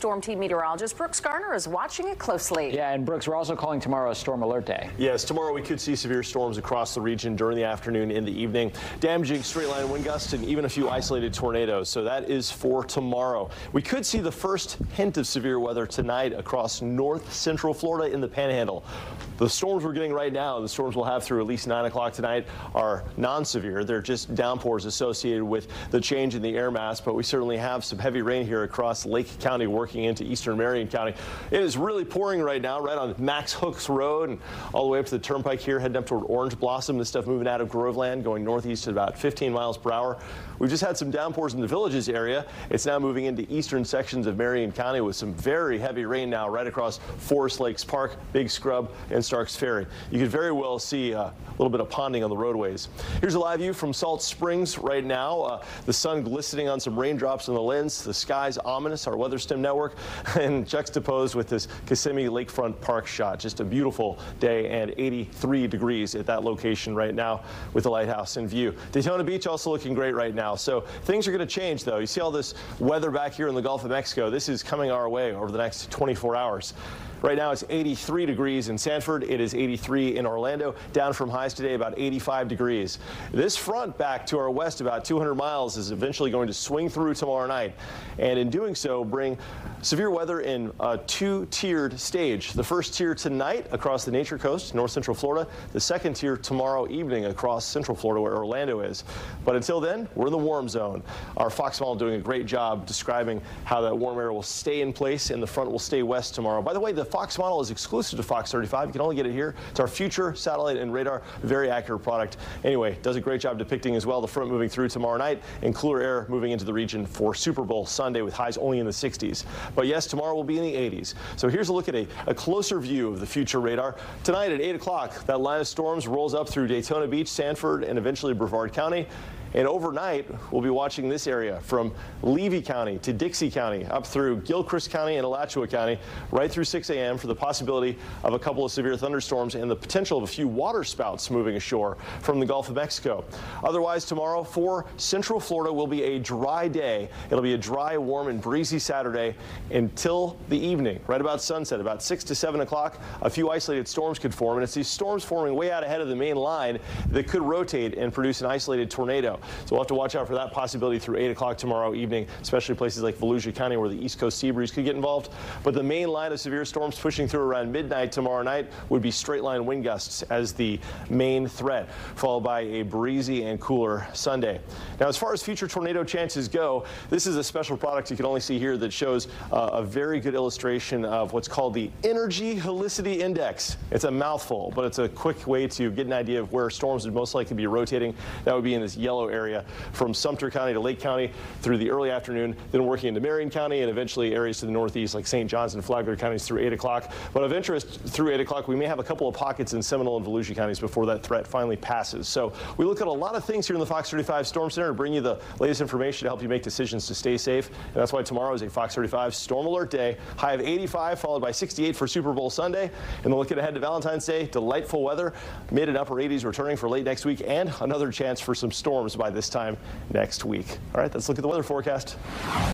Storm team meteorologist Brooks Garner is watching it closely. Yeah, and Brooks, we're also calling tomorrow a storm alert day. Yes, tomorrow we could see severe storms across the region during the afternoon in the evening, damaging straight line wind gusts and even a few isolated tornadoes. So that is for tomorrow. We could see the first hint of severe weather tonight across north central Florida in the panhandle. The storms we're getting right now, the storms we'll have through at least 9 o'clock tonight, are non-severe. They're just downpours associated with the change in the air mass, but we certainly have some heavy rain here across Lake County working into eastern Marion County. It is really pouring right now, right on Max Hooks Road and all the way up to the turnpike here, heading up toward Orange Blossom. This stuff moving out of Groveland, going northeast at about 15 miles per hour. We've just had some downpours in the villages area. It's now moving into eastern sections of Marion County with some very heavy rain now right across Forest Lakes Park, Big Scrub, and Starks Ferry. You could very well see a little bit of ponding on the roadways. Here's a live view from Salt Springs right now. Uh, the sun glistening on some raindrops in the lens. The sky's ominous, our WeatherSTEM network, and juxtaposed with this Kissimmee Lakefront Park shot. Just a beautiful day and 83 degrees at that location right now with the lighthouse in view. Daytona Beach also looking great right now. So things are going to change though. You see all this weather back here in the Gulf of Mexico. This is coming our way over the next 24 hours. Right now it's 83 degrees in Sanford. It is 83 in Orlando, down from highs today about 85 degrees. This front back to our west about 200 miles is eventually going to swing through tomorrow night. And in doing so, bring severe weather in a two-tiered stage. The first tier tonight across the Nature Coast, north central Florida. The second tier tomorrow evening across central Florida where Orlando is. But until then, we're in the warm zone. Our Fox model doing a great job describing how that warm air will stay in place and the front will stay west tomorrow. By the way, the Fox model is exclusive to Fox 35. You can only get it here. It's our future satellite and radar, very accurate product. Anyway, does a great job depicting as well the front moving through tomorrow night and cooler air moving into the region for Super Bowl Sunday with highs only in the 60s. But yes, tomorrow will be in the 80s. So here's a look at a, a closer view of the future radar. Tonight at 8 o'clock, that line of storms rolls up through Daytona Beach, Sanford, and eventually Brevard County. And overnight, we'll be watching this area from Levy County to Dixie County, up through Gilchrist County and Alachua County, right through 6 a.m. for the possibility of a couple of severe thunderstorms and the potential of a few water spouts moving ashore from the Gulf of Mexico. Otherwise, tomorrow for Central Florida will be a dry day. It'll be a dry, warm, and breezy Saturday until the evening, right about sunset, about 6 to 7 o'clock. A few isolated storms could form, and it's these storms forming way out ahead of the main line that could rotate and produce an isolated tornado. So we'll have to watch out for that possibility through 8 o'clock tomorrow evening, especially places like Volusia County where the East Coast sea breeze could get involved. But the main line of severe storms pushing through around midnight tomorrow night would be straight line wind gusts as the main threat, followed by a breezy and cooler Sunday. Now, as far as future tornado chances go, this is a special product you can only see here that shows uh, a very good illustration of what's called the Energy Helicity Index. It's a mouthful, but it's a quick way to get an idea of where storms would most likely be rotating. That would be in this yellow area from Sumter County to Lake County through the early afternoon, then working into Marion County and eventually areas to the northeast like St. John's and Flagler counties through 8 o'clock. But of interest, through 8 o'clock, we may have a couple of pockets in Seminole and Volusia counties before that threat finally passes. So we look at a lot of things here in the Fox 35 Storm Center to bring you the latest information to help you make decisions to stay safe. And that's why tomorrow is a Fox 35 Storm Alert Day. High of 85, followed by 68 for Super Bowl Sunday. And then looking ahead to Valentine's Day, delightful weather, mid and upper 80s returning for late next week, and another chance for some storms by this time next week. All right, let's look at the weather forecast.